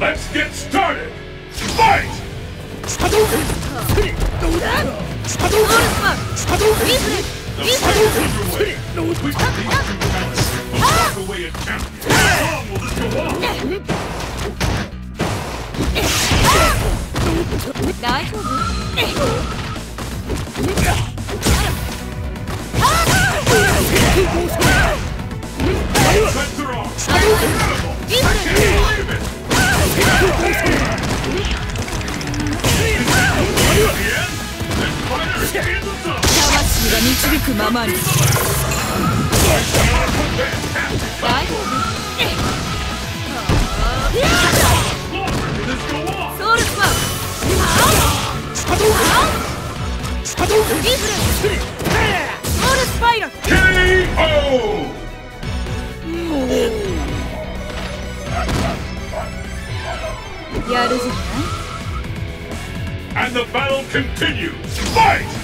Let's get started! Fight! Sensor on! Incredible! 魂が導くままに大丈夫ソウルスマンシャドウシャドウイズルソウルスパイラル KO やるじゃない And the battle continues! Fight!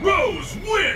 Rose wins!